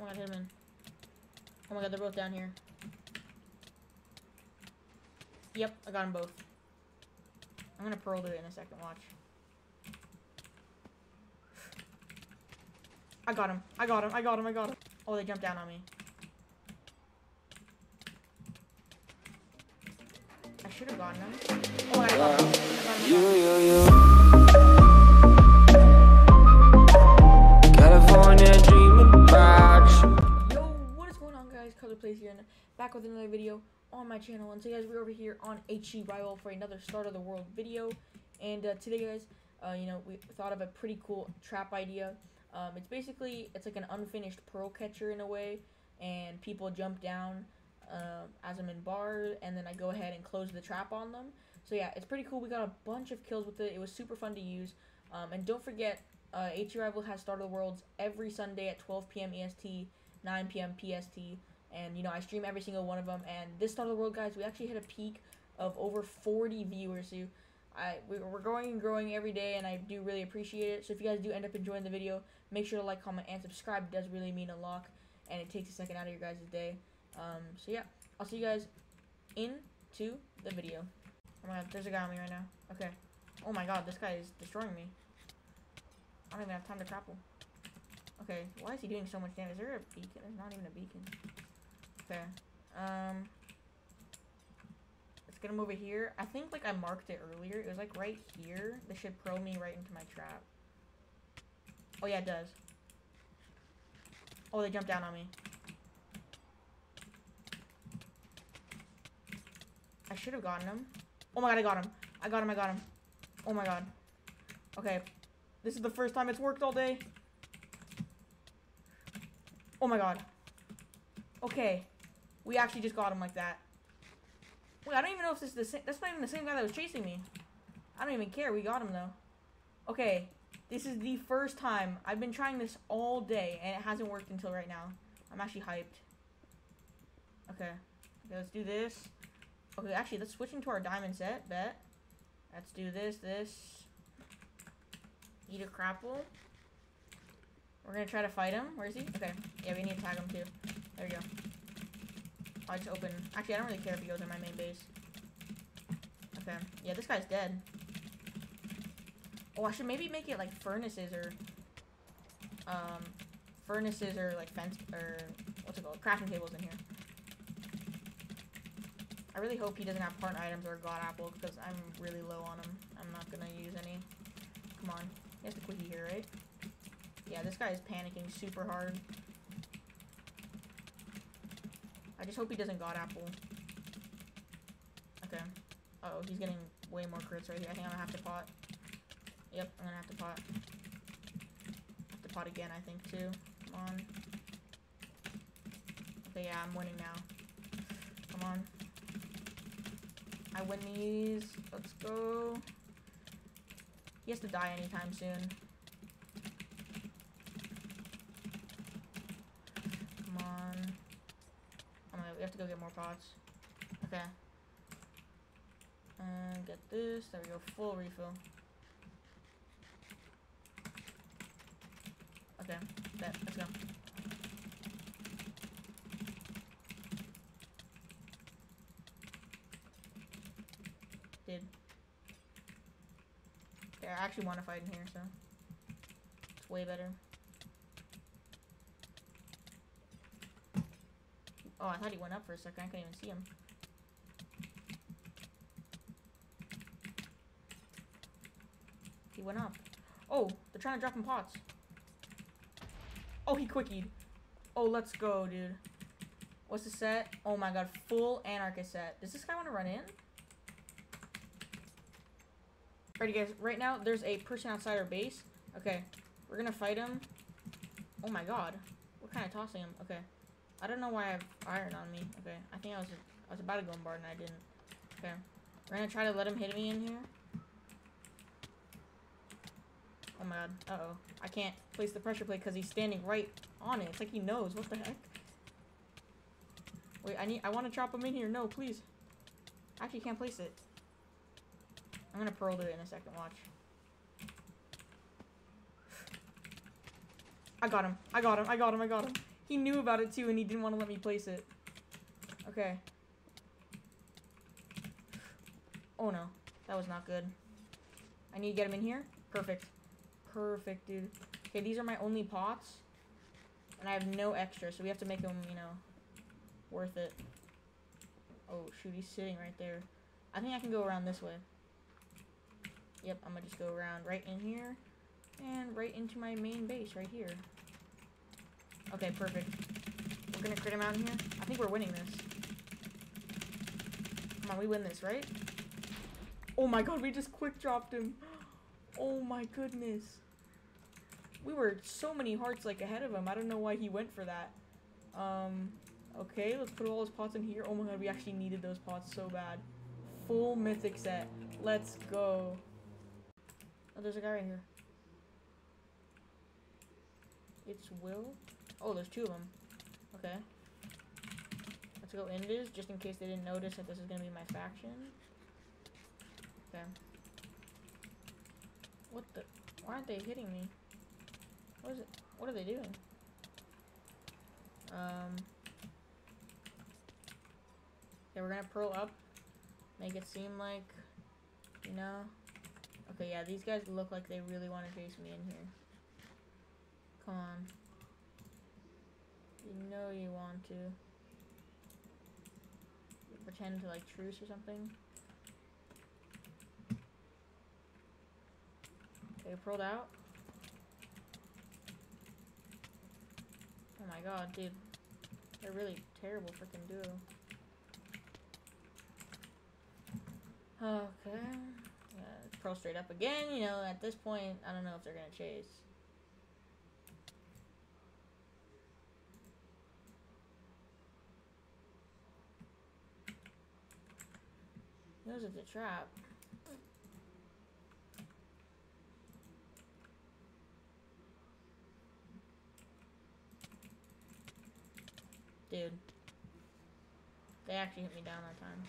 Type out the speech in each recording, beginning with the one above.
Oh my god, hit him in. Oh my god, they're both down here. Yep, I got them both. I'm gonna pearl do it in a second, watch. I got him. I got him. I got him. I got him. Oh, they jumped down on me. I should have gotten him. Oh, I got him. Back with another video on my channel. And today guys, we're over here on HC Rival for another Start of the World video. And uh, today guys, uh, you know, we thought of a pretty cool trap idea. Um, it's basically, it's like an unfinished pearl catcher in a way. And people jump down uh, as I'm in bars. And then I go ahead and close the trap on them. So yeah, it's pretty cool. We got a bunch of kills with it. It was super fun to use. Um, and don't forget, uh, HC Rival has Start of the Worlds every Sunday at 12 p.m. EST. 9 p.m. PST. And, you know, I stream every single one of them. And this time of the World, guys, we actually hit a peak of over 40 viewers. So I, we're growing and growing every day, and I do really appreciate it. So if you guys do end up enjoying the video, make sure to like, comment, and subscribe. It does really mean a lot, and it takes a second out of your guys' day. Um, so yeah, I'll see you guys into the video. Oh my god, there's a guy on me right now. Okay. Oh my god, this guy is destroying me. I don't even have time to grapple. Okay, why is he doing so much damage? Is there a beacon? There's not even a beacon. Okay. Um. Let's get him over here. I think, like, I marked it earlier. It was, like, right here. This should pro me right into my trap. Oh, yeah, it does. Oh, they jumped down on me. I should have gotten him. Oh my god, I got him. I got him, I got him. Oh my god. Okay. This is the first time it's worked all day. Oh my god. Okay. We actually just got him like that. Wait, I don't even know if this is the same. That's not even the same guy that was chasing me. I don't even care. We got him though. Okay. This is the first time. I've been trying this all day and it hasn't worked until right now. I'm actually hyped. Okay. Okay, let's do this. Okay, actually, let's switch into our diamond set. Bet. Let's do this, this. Eat a crapple. We're gonna try to fight him. Where is he? Okay. Yeah, we need to tag him too. There we go. I just open. Actually, I don't really care if he goes in my main base. Okay. Yeah, this guy's dead. Oh, I should maybe make it like furnaces or um furnaces or like fence or what's it called? Crafting tables in here. I really hope he doesn't have part items or god apple because I'm really low on him. I'm not gonna use any. Come on. He has the quickie here, right? Yeah, this guy is panicking super hard. I just hope he doesn't God Apple. Okay. Uh oh, he's getting way more crits right here. I think I'm gonna have to pot. Yep, I'm gonna have to pot. Have to pot again, I think, too. Come on. Okay, yeah, I'm winning now. Come on. I win these. Let's go. He has to die anytime soon. Come on. Oh my god, we have to go get more pots. Okay. And get this. There we go. Full refill. Okay. Bet. Let's go. Did. Okay, I actually want to fight in here, so. It's way better. Oh, I thought he went up for a second. I couldn't even see him. He went up. Oh, they're trying to drop him pots. Oh, he quickied. Oh, let's go, dude. What's the set? Oh my god, full anarchist set. Does this guy want to run in? Alrighty, guys. Right now, there's a person outside our base. Okay, we're gonna fight him. Oh my god. We're kind of tossing him. Okay. I don't know why I have iron on me. Okay, I think I was I was about to go in and I didn't. Okay, we're gonna try to let him hit me in here. Oh my god. Uh oh. I can't place the pressure plate because he's standing right on it. It's like he knows. What the heck? Wait, I need. I want to chop him in here. No, please. I actually can't place it. I'm gonna pearl do it in a second. Watch. I got him. I got him. I got him. I got him. He knew about it too and he didn't want to let me place it. Okay. Oh no. That was not good. I need to get him in here. Perfect. Perfect, dude. Okay, these are my only pots. And I have no extra, so we have to make them, you know, worth it. Oh, shoot, he's sitting right there. I think I can go around this way. Yep, I'm gonna just go around right in here. And right into my main base right here. Okay, perfect. We're gonna crit him out here. I think we're winning this. Come on, we win this, right? Oh my god, we just quick dropped him. Oh my goodness. We were so many hearts like ahead of him. I don't know why he went for that. Um, okay, let's put all his pots in here. Oh my god, we actually needed those pots so bad. Full mythic set. Let's go. Oh, there's a guy right here. It's Will. Oh, there's two of them. Okay. Let's go Invis, just in case they didn't notice that this is going to be my faction. Okay. What the? Why aren't they hitting me? What is it? What are they doing? Um. Okay, we're gonna pearl up. Make it seem like, you know. Okay, yeah, these guys look like they really want to chase me in here. Come on. You know you want to. Pretend to like truce or something. Okay, pearled out. Oh my god, dude. They're really terrible freaking duo. Okay. Uh, yeah, pearl straight up again. You know, at this point, I don't know if they're gonna chase. Knows are the trap. Dude. They actually hit me down that time.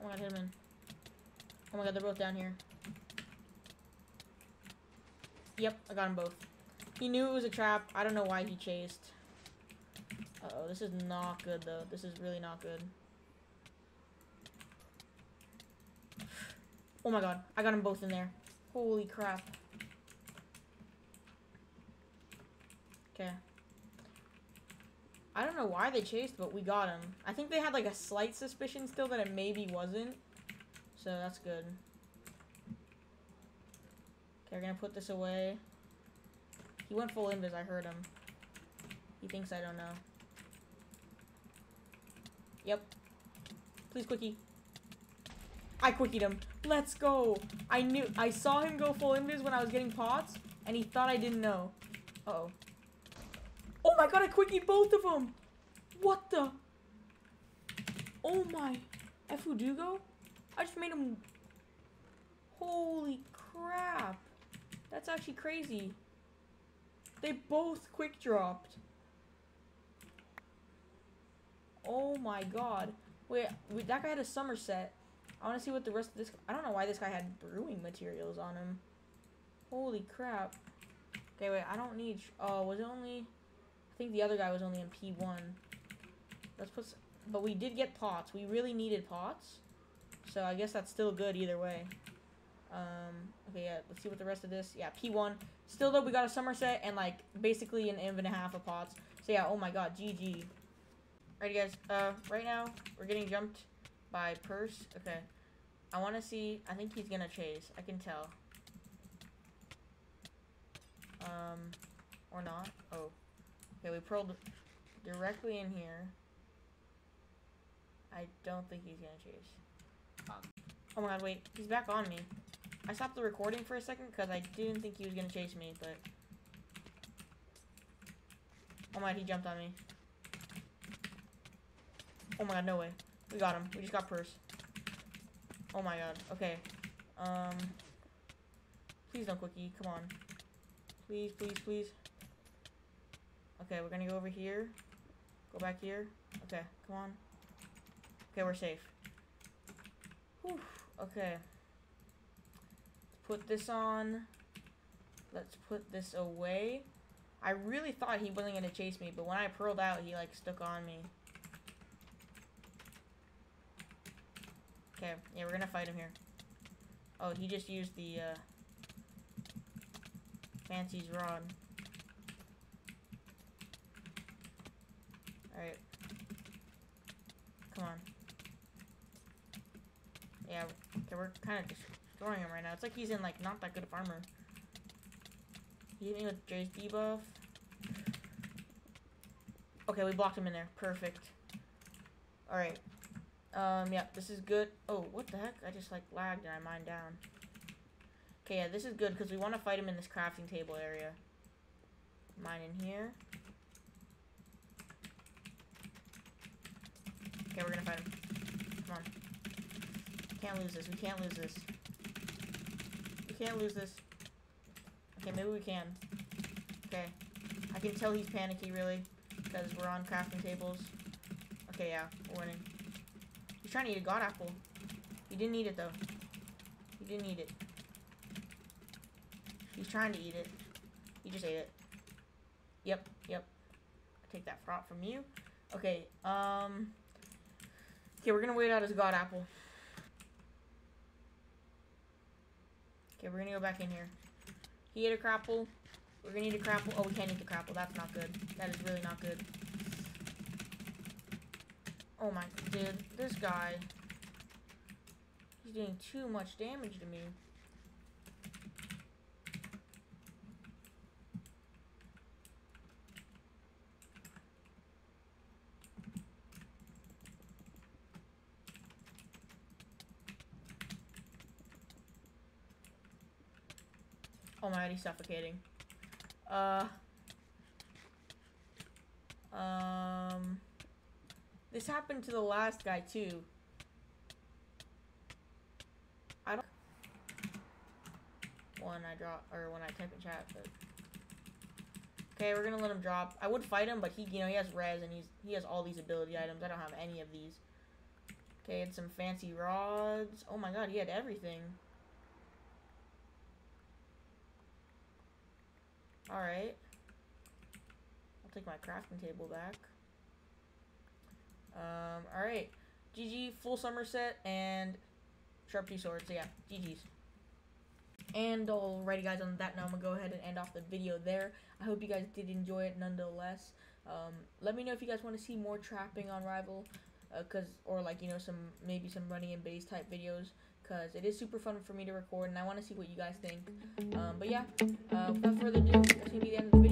Oh my god, hit him in. Oh my god, they're both down here. Yep, I got them both. He knew it was a trap. I don't know why he chased. Uh oh this is not good though. This is really not good. Oh my god, I got them both in there. Holy crap. Okay. I don't know why they chased, but we got him. I think they had like a slight suspicion still that it maybe wasn't. So that's good. We're gonna put this away. He went full invis, I heard him. He thinks I don't know. Yep. Please quickie. I quickied him. Let's go. I knew. I saw him go full invis when I was getting pots, and he thought I didn't know. Uh oh Oh my god, I quickied both of them. What the? Oh my. Efudugo? I just made him... Holy crap. That's actually crazy. They both quick dropped. Oh my god. Wait, wait that guy had a Somerset. I want to see what the rest of this... I don't know why this guy had brewing materials on him. Holy crap. Okay, wait, I don't need... Oh, was it only... I think the other guy was only in P1. Let's put... But we did get pots. We really needed pots. So I guess that's still good either way. Um, okay, yeah, let's see what the rest of this... Yeah, P1. Still, though, we got a Somerset and, like, basically an inv and a half of pots. So, yeah, oh my god, GG. Alrighty, guys. Uh, right now, we're getting jumped by Purse. Okay. I want to see. I think he's going to chase. I can tell. Um, or not. Oh. Okay, we pearled directly in here. I don't think he's going to chase. Um. Oh my god, wait. He's back on me. I stopped the recording for a second because I didn't think he was going to chase me, but... Oh my god, he jumped on me. Oh my god, no way. We got him. We just got purse. Oh my god. Okay. Um. Please don't quickie. Come on. Please, please, please. Okay, we're gonna go over here. Go back here. Okay, come on. Okay, we're safe. Whew. Okay. Put this on. Let's put this away. I really thought he wasn't going to chase me, but when I pearled out, he, like, stuck on me. Okay, yeah, we're going to fight him here. Oh, he just used the, uh, Fancy's rod. Alright. Come on. Yeah, okay, we're kind of destroying him right now. It's like he's in, like, not that good of armor. He hit me with Jay's debuff. Okay, we blocked him in there. Perfect. Alright. Um, yeah, this is good. Oh, what the heck? I just, like, lagged and I mined down. Okay, yeah, this is good because we want to fight him in this crafting table area. Mine in here. Okay, we're gonna fight him. Come on. Can't lose this. We can't lose this. Can't lose this. Okay, maybe we can. Okay. I can tell he's panicky, really. Because we're on crafting tables. Okay, yeah. We're winning. He's trying to eat a god apple. He didn't eat it, though. He didn't eat it. He's trying to eat it. He just ate it. Yep, yep. take that fraught from you. Okay, um... Okay, we're gonna wait out his god apple. Okay, we're gonna go back in here. He ate a crapple. We're gonna eat a crapple. Oh, we can't eat the crapple. That's not good. That is really not good. Oh my, dude. This guy. He's doing too much damage to me. Oh he's suffocating. Uh. Um. This happened to the last guy too. I don't. When I drop, or when I type in chat, but. Okay, we're gonna let him drop. I would fight him, but he, you know, he has res and he's he has all these ability items. I don't have any of these. Okay, and some fancy rods. Oh my god, he had everything. Alright. I'll take my crafting table back. Um, alright. GG, full Somerset, and Sharp Two Swords. So yeah, GG's. And alrighty guys, on that note, I'm going to go ahead and end off the video there. I hope you guys did enjoy it nonetheless. Um, let me know if you guys want to see more trapping on Rival. Uh, cause, or like, you know, some, maybe some running and base type videos because it is super fun for me to record and I want to see what you guys think. Um, but yeah, uh, without further ado, that's going to be the end of the video.